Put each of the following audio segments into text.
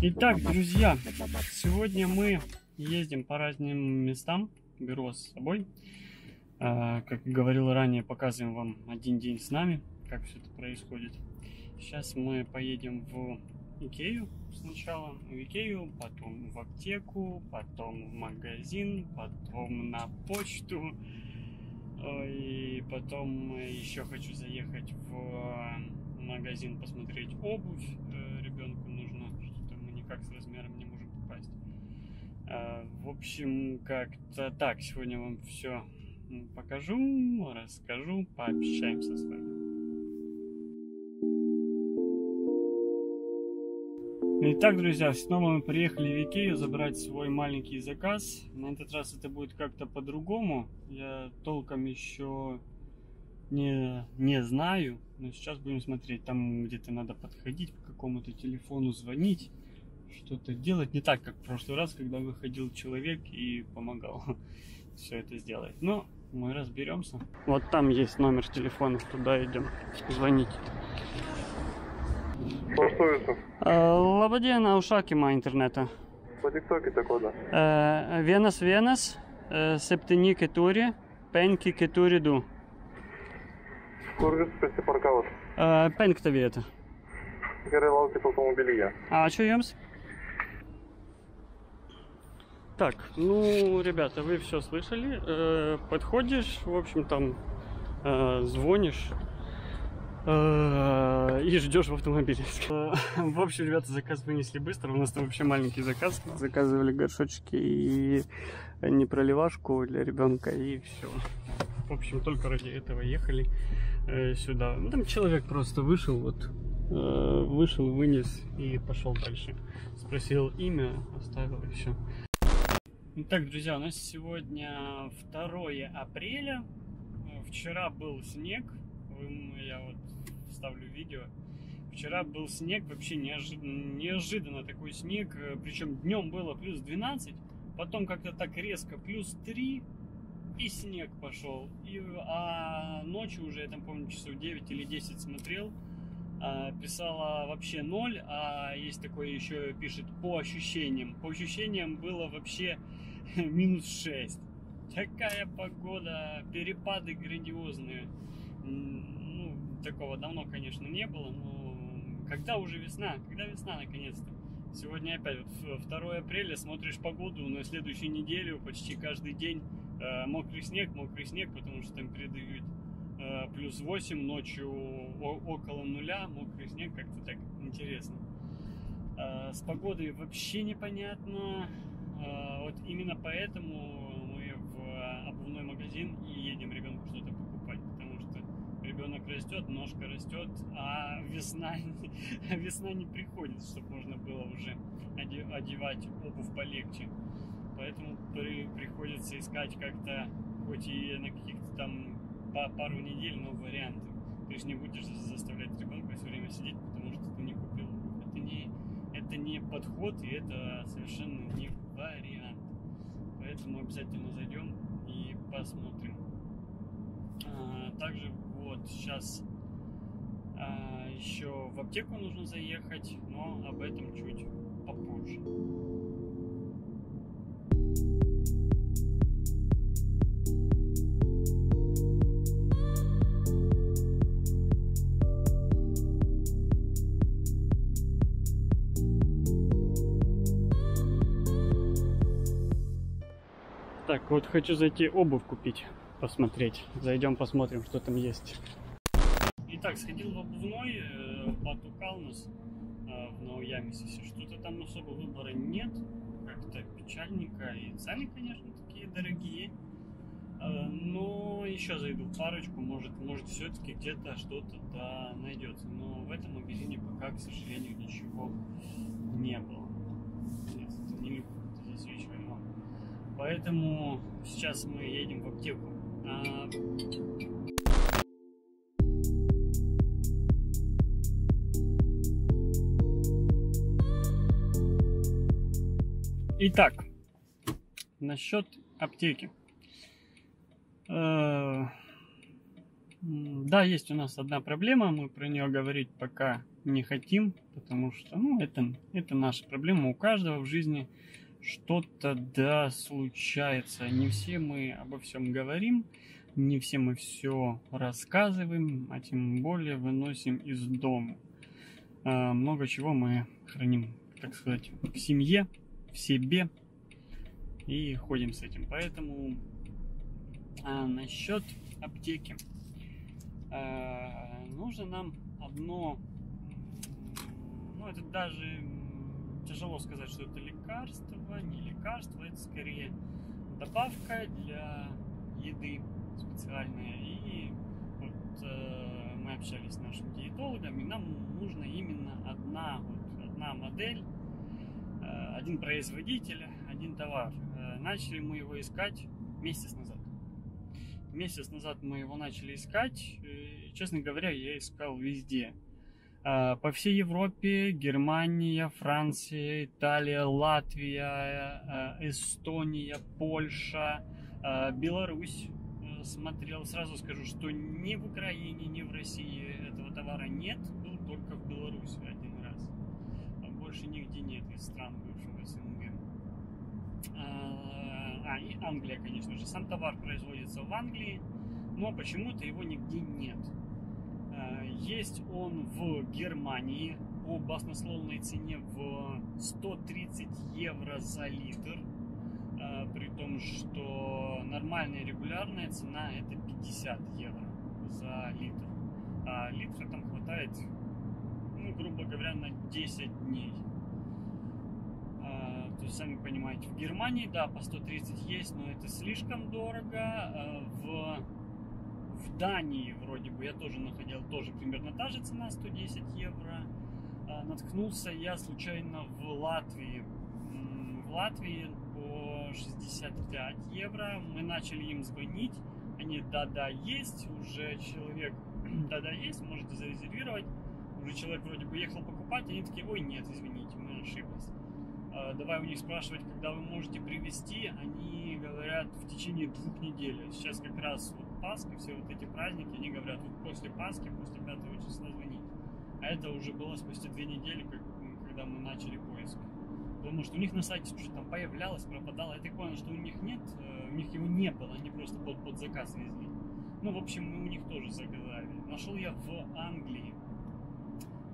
Итак, друзья, сегодня мы ездим по разным местам, беру вас с собой. А, Как говорил ранее, показываем вам один день с нами, как все это происходит. Сейчас мы поедем в Икею сначала, в Икею, потом в аптеку, потом в магазин, потом на почту. Э, И потом еще хочу заехать в магазин посмотреть обувь. Э, Ребенку нужно, что-то мы никак с размером не можем попасть. Э, В общем, как-то так. Сегодня вам все покажу, расскажу, пообщаемся с вами. Итак, друзья, снова мы приехали в Икею забрать свой маленький заказ. На этот раз это будет как-то по-другому. Я толком еще не, не знаю, но сейчас будем смотреть. Там где-то надо подходить к какому-то телефону, звонить, что-то делать. Не так, как в прошлый раз, когда выходил человек и помогал все это сделать. Но мы разберемся. Вот там есть номер телефона, туда идем звонить. Що стосується? Лабадіна, ушаки ма інтернету. По тіктокі такого. Е, Vienas vienas, е, septyni keturi, penki keturi du. Kur jūs prisiparkavot? Е, Penkta vieta. Gerai laukit automobilyje. Ačiū Jums. Так, ну, ребята, вы все слышали. Э, подходишь, в общем, там э, звонишь э, и ждешь в автомобиле. Э, В общем, ребята, заказ вынесли быстро. У нас там вообще маленький заказ. Заказывали горшочки и непроливашку для ребенка и все. В общем, только ради этого ехали э, сюда. Ну, там человек просто вышел, вот э, вышел, вынес и пошел дальше. Спросил имя, оставил и все. Итак, друзья, у нас сегодня 2 апреля. Э, Вчера был снег. Я вот вставлю видео. Вчера был снег, вообще неожиданно, неожиданно такой снег. э, Причем днем было плюс 12, потом как-то так резко плюс 3, и снег пошел. И, а ночью уже, я там помню, часов 9 или 10 смотрел, а, писала вообще 0, а есть такое еще пишет по ощущениям. По ощущениям было вообще минус 6. Такая погода, перепады грандиозные. Такого давно, конечно, не было, но когда уже весна? Когда весна, наконец-то? Сегодня опять вот 2 апреля, смотришь погоду, на следующую неделю почти каждый день э, мокрый снег, мокрый снег, потому что там передают э, плюс 8, ночью около нуля, мокрый снег, как-то так интересно. Э, с погодой вообще непонятно. Э, вот именно поэтому мы в обувной магазин и едем ребенку что-то покупать, ребенок растет, ножка растет, а весна, весна не приходит, чтобы можно было уже оде- одевать обувь полегче. Поэтому при- приходится искать как-то, хоть и на каких-то там па- пару недель, но варианты. Ты же не будешь за- заставлять ребенка все время сидеть, потому что ты не купил. Это не, это не подход, и это совершенно не вариант. Поэтому обязательно зайдем и посмотрим. А, Также сейчас еще в аптеку нужно заехать, но об этом чуть попозже. Так, вот хочу зайти обувь купить, посмотреть. Зайдем посмотрим, что там есть. Итак, сходил в обувной, э, потукал нас э, в Новоямисе. Что-то там особо выбора нет. Как-то печальненько. И цены, конечно, такие дорогие. Э, Но еще зайду в парочку, может, может все-таки где-то что-то да найдется. Но в этом магазине пока, к сожалению, ничего не было. Нет, это не вам. Поэтому сейчас мы едем в аптеку. А, Итак, насчет аптеки. Э, Да, есть у нас одна проблема, мы про нее говорить пока не хотим, потому что, ну, это, это наша проблема. У каждого в жизни что-то, да, случается. Не все мы обо всем говорим, не все мы все рассказываем, а тем более выносим из дома. Много чего мы храним, так сказать, в семье, в себе и ходим с этим. Поэтому а, насчет аптеки. А, нужно нам одно, ну это даже тяжело сказать, что это лекарство, не лекарство, это скорее добавка для еды специальная. И вот э, мы общались с нашим диетологом, и нам нужна именно одна, вот, одна модель, э, один производитель, один товар. Э, Начали мы его искать месяц назад. Месяц назад мы его начали искать. и, Честно говоря, я искал везде. А, По всей Европе, Германия, Франция, Италия, Латвия, э, Эстония, Польша, э, Беларусь э, смотрел. Сразу скажу, что ни в Украине, ни в России этого товара нет. Был только в Беларуси один раз. Больше нигде нет из стран бывшего СНГ. А, и Англия, конечно же. Сам товар производится в Англии, но почему-то его нигде нет. А, Есть он в Германии по баснословной цене в 130 евро за литр. А, При том, что нормальная регулярная цена это 50 евро за литр. А литра там хватает, ну, грубо говоря, на 10 дней. А, То есть, сами понимаете, в Германии, да, по 130 есть, но это слишком дорого. В, в Дании, вроде бы, я тоже находил, тоже примерно та же цена, 110 евро. А, Наткнулся я случайно в Латвии. В Латвии по 65 евро. Мы начали им звонить. Они, да-да, есть, уже человек, да-да, есть, можете зарезервировать. Уже человек вроде бы ехал покупать, они такие, ой, нет, извините, мы ошиблись. А, Давай у них спрашивать, когда вы можете привезти. Они говорят в течение двух недель. Сейчас как раз вот Пасха, все вот эти праздники, они говорят, вот после Пасхи, после 5 числа звонить. А это уже было спустя две недели, как, когда мы начали поиск. Потому что у них на сайте что-то там появлялось, пропадало. Я так понял, что у них нет, э, у них его не было, они просто под, под заказ везли. Ну, в общем, мы у них тоже заказали. Нашел я в Англии.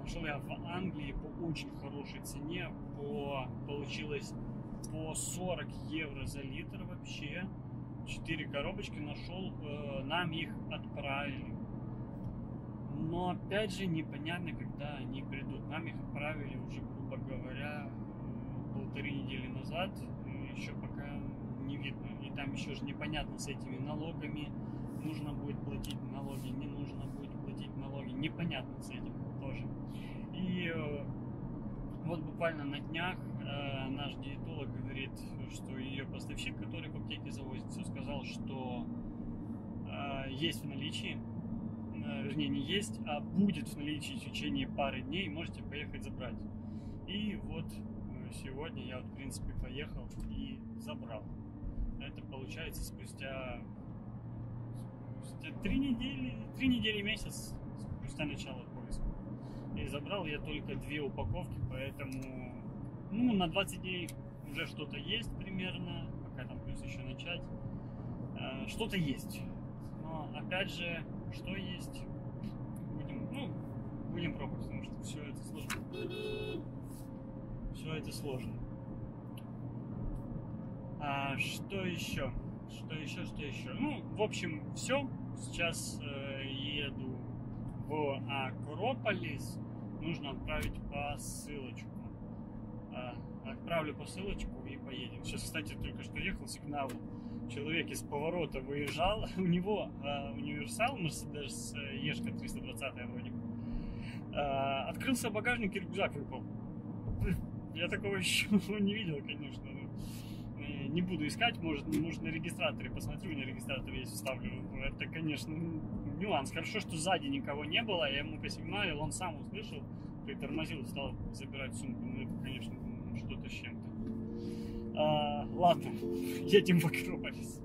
Нашел я в Англии по очень хорошей цене. По, получилось по 40 евро за литр вообще. Четыре коробочки нашел, э, нам их отправили. Но опять же непонятно, когда они придут. Нам их отправили уже, грубо говоря, э, полторы недели назад. Еще пока не видно. И там еще же непонятно с этими налогами. Нужно будет платить налоги, не нужно будет платить налоги. Непонятно с этим тоже. И э, вот буквально на днях э, наш диетолог говорит, что ее поставщик, который в аптеке завозится, сказал, что э, есть в наличии, э, вернее не есть, а будет в наличии в течение пары дней, можете поехать забрать. И вот э, сегодня я вот в принципе поехал и забрал. Это получается спустя, спустя три недели, три недели месяц спустя начала поиска. И забрал я только две упаковки, поэтому ну, на 20 дней уже что-то есть примерно, пока там плюс еще начать. Э, Что-то есть. Но опять же, что есть, будем, ну, будем пробовать, потому что все это сложно. Все это сложно. А что еще? Что еще, что еще? Ну, в общем, все. Сейчас э, еду в Акрополис. Нужно отправить посылочку. А, отправлю посылочку и поедем. Сейчас, кстати, только что ехал, сигнал человек из поворота выезжал, у него э, универсал, Mercedes Ешка 320 вроде, э, открылся багажник и рюкзак выпал. Я такого еще не видел, конечно. но, э, Не буду искать, может, может на регистраторе посмотрю, на регистраторе есть вставлю. Это, конечно, нюанс. Хорошо, что сзади никого не было, я ему посигналил, он сам услышал, притормозил, стал забирать сумку. Ну, это, конечно, что-то с чем-то. А, ладно, едем в Акрополис.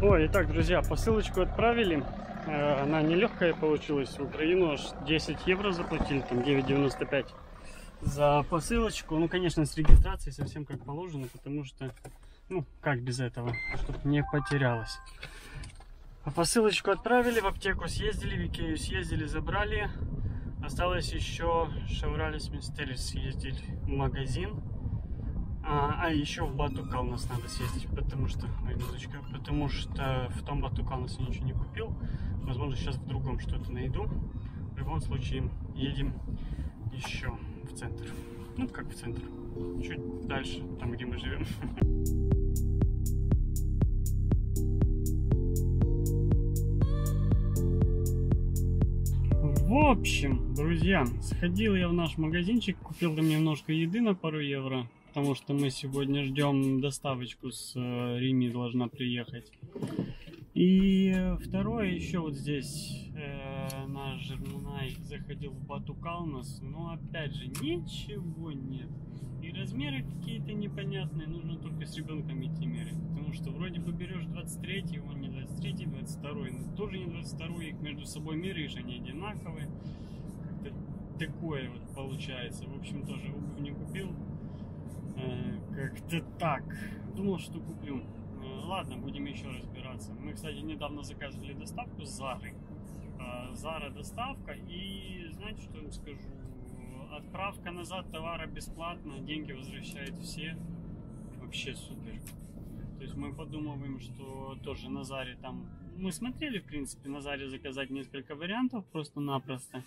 Ой, итак, друзья, посылочку отправили. Э, Она нелегкая получилась. В Украину аж 10 евро заплатили, там 9,95 за посылочку. Ну, конечно, с регистрацией совсем как положено, потому что, ну, как без этого, чтобы не потерялось. А посылочку отправили, в аптеку съездили, в Икею съездили, забрали. Осталось еще Шевралес Мистерис съездить в магазин. А, а еще в Батукал нас надо съездить, потому что, ой, минуточка, потому что в том Батукал нас я ничего не купил. Возможно, сейчас в другом что-то найду. В любом случае, едем еще в центр. Ну, как в центр. Чуть дальше, там, где мы живем. В общем, друзья, сходил я в наш магазинчик, купил там немножко еды на пару евро, потому что мы сегодня ждем доставочку с э, Рими должна приехать. И второе, еще вот здесь э, наш Жермунай заходил в Бату но опять же ничего нет. И размеры какие-то непонятные, нужно только с ребенком идти мерить. Потому что вроде бы берешь 23, он не 23, 22, но тоже не 22, их между собой меряешь, они одинаковые. Как-то такое вот получается. В общем, тоже обувь не купил. Э, Как-то так. Думал, что куплю. Э, Ладно, будем еще разбираться. Мы, кстати, недавно заказывали доставку с Зары. Зара доставка. И знаете, что я вам скажу? Отправка назад товара бесплатно, деньги возвращают все. Вообще супер. То есть мы подумываем, что тоже на Заре там... Мы смотрели, в принципе, на Заре заказать несколько вариантов просто-напросто.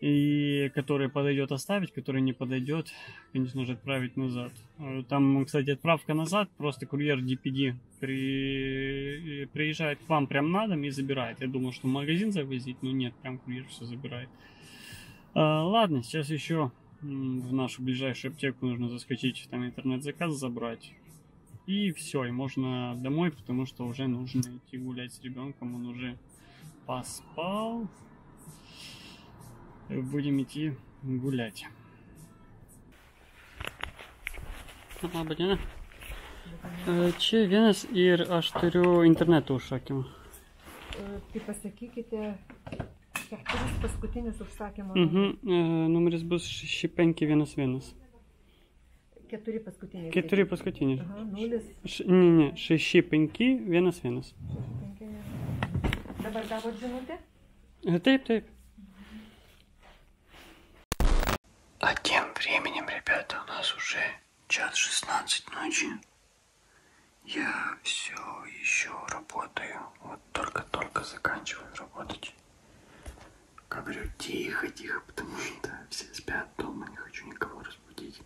И который подойдет оставить, который не подойдет, конечно же, отправить назад. Э, Там, кстати, отправка назад, просто курьер DPD при... приезжает к вам прям на дом и забирает. Я думал, что в магазин завозить, но нет, прям курьер все забирает. А, ладно, сейчас еще в нашу ближайшую аптеку нужно заскочить, там интернет-заказ забрать. И все, и можно домой, потому что уже нужно идти гулять с ребенком, он уже поспал. Будем идти гулять. Labadiena. E, Čia vienas ir aš turiu interneto užsakymą. E, Tai pasakykite keturis paskutinius užsakymo Mhm. numerius. e, Numeris bus 6511. Keturi paskutiniai. Keturi sakykite. paskutiniai. Aha, nulis, Š- Ne, ne, 6511. šeši, penki, vienas. Dabar gavot žinutę? E, Taip, taip. А тем временем, ребята, у нас уже час 16 ночи. Я все еще работаю. Вот только-только заканчиваю работать. Говорю тихо-тихо, потому что все спят дома, не хочу никого разбудить.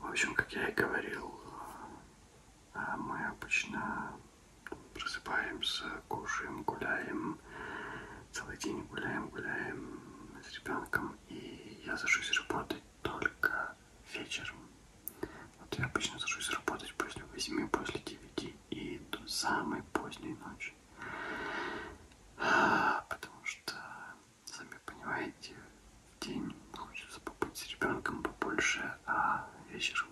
В общем, как я и говорил, а, мы обычно просыпаемся, кушаем, гуляем, целый день гуляем, гуляем с ребенком, и я сажусь работать только вечером. Вот я обычно сажусь работать после 8, после 9 и до самой поздней ночи. А, Потому что, сами понимаете, в день хочется побыть с ребенком побольше, а вечером